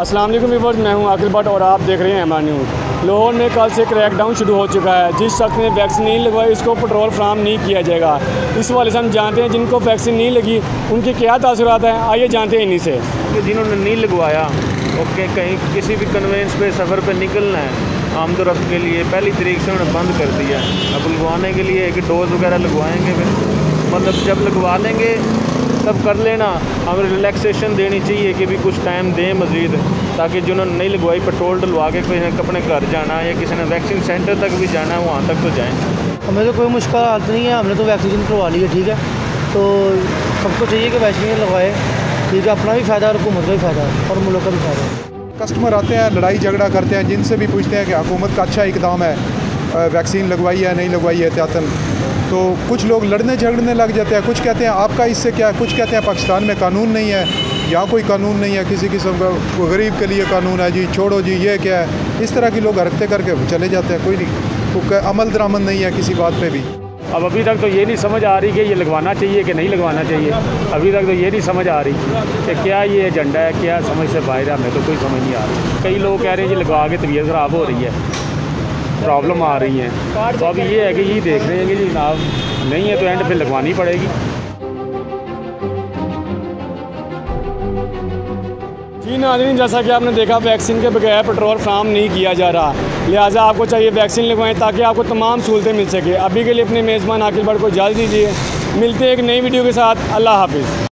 वालेकुम व्यूवर्स, मैं हूँ आकिल भट्ट और आप देख रहे हैं एम न्यूज़। लाहौर में कल से क्रैकडाउन शुरू हो चुका है। जिस शख्स ने वैक्सीन नहीं लगवाई, उसको पेट्रोल फ्राहम नहीं किया जाएगा। इस वाले से हम जानते हैं, जिनको वैक्सीन नहीं लगी, उनके क्या तासुरात हैं? आइए जानते हैं इन्हीं से। जिन्होंने नहीं लगवाया, ओके, कहीं किसी भी कन्वेंस पे, सफ़र पे निकलना है आमदोरफ्त के लिए पहली तरीक से उन्होंने बंद कर दिया अब लगवाने के लिए एक डोज वगैरह लगवाएँगे फिर। मतलब जब लगवा लेंगे तब कर लेना। हमें रिलैक्सेशन देनी चाहिए कि भी कुछ टाइम दें मज़ीद ताकि जिन्होंने नहीं लगवाई पेट्रोल डलवा के कोई अपने घर जाना है या किसी ने वैक्सीन सेंटर तक भी जाना है वहाँ तक तो जाएँ। हमें तो कोई मुश्किल हालत नहीं है हमने तो वैक्सीन करवा ली है ठीक है। तो सबको चाहिए कि वैक्सीन लगवाए ठीक है अपना भी फ़ायदा और हुकूमत का भी फ़ायदा है और मुल्क का भी फ़ायदा है। कस्टमर आते हैं लड़ाई झगड़ा करते हैं जिनसे भी पूछते हैं कि हुकूमत का अच्छा इकदाम है वैक्सीन लगवाई है नहीं लगवाई है एहतियातन तो कुछ लोग लड़ने झगड़ने लग जाते हैं, कुछ कहते हैं, आपका इससे क्या है? कुछ कहते हैं, पाकिस्तान में कानून नहीं है यहाँ कोई कानून नहीं है, किसी किस्म का गरीब के लिए कानून है, जी, छोड़ो जी, ये क्या है? इस तरह की लोग हरकतें करके चले जाते हैं, कोई नहीं कोई अमल दरामद नहीं है किसी बात पे भी। अब अभी तक तो ये नहीं समझ आ रही कि ये लगवाना चाहिए कि नहीं लगवाना चाहिए। अभी तक तो ये नहीं समझ आ रही कि क्या ये एजेंडा है, क्या समझ से बाहर है, हमें तो कोई समझ नहीं आ रही। कई लोग कह रहे हैं जी, लगवा के तबीयत ख़राब हो रही है। प्रॉब्लम आ रही हैं। तो अब ये है कि ये देख रहे हैं कि जनाब नहीं है तो एंड पे लगवानी पड़ेगी। जी नाजरीन, जैसा कि आपने देखा वैक्सीन के बगैर पेट्रोल फ्राम नहीं किया जा रहा। लिहाजा आपको चाहिए वैक्सीन लगवाएँ ताकि आपको तमाम सहूलतें मिल सके। अभी के लिए अपने मेज़बान आकिल भट्ट को इजाज़त दीजिए। मिलते हैं एक नई वीडियो के साथ। अल्लाह हाफिज़।